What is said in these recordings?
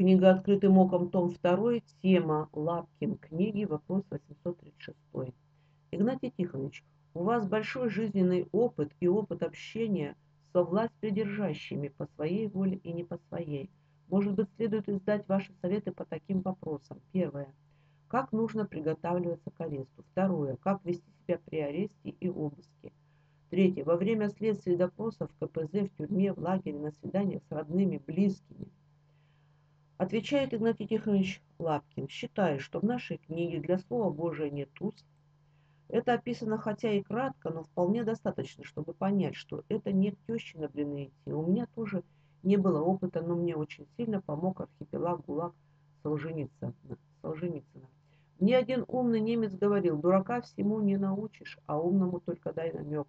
Книга «Открытым оком», том 2, тема Лапкин книги, вопрос 836. Игнатий Тихонович, у вас большой жизненный опыт и опыт общения со власть придержащими по своей воле и не по своей. Может быть, следует издать ваши советы по таким вопросам. Первое. Как нужно приготавливаться к аресту? Второе. Как вести себя при аресте и обыске? Третье. Во время следствия допросов в КПЗ, в тюрьме, в лагере, на свиданиях с родными, близкими – Отвечает Игнатий Тихонович Лапкин, считая, что в нашей книге для Слова Божия нет уст. Это описано хотя и кратко, но вполне достаточно, чтобы понять, что это не к теще на блины идти. У меня тоже не было опыта, но мне очень сильно помог архипелаг ГУЛАГ Солженицына. Солженицына. Мне один умный немец говорил, дурака всему не научишь, а умному только дай намек.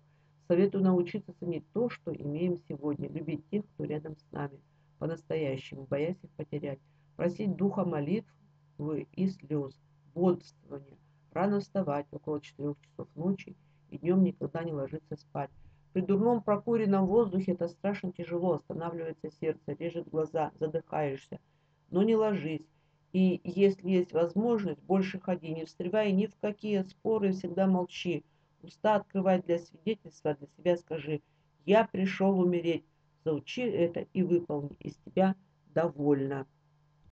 Советую научиться ценить то, что имеем сегодня, любить тех, кто рядом с нами – по-настоящему, боясь их потерять. Просить духа молитвы и слез, бодрствования, рано вставать около четырех часов ночи и днем никогда не ложиться спать. При дурном прокуренном воздухе это страшно тяжело, останавливается сердце, режет глаза, задыхаешься. Но не ложись. И если есть возможность, больше ходи, не встревай ни в какие споры, всегда молчи. Уста открывай для свидетельства, для себя скажи «Я пришел умереть, Заучи это и выполни, из тебя довольно.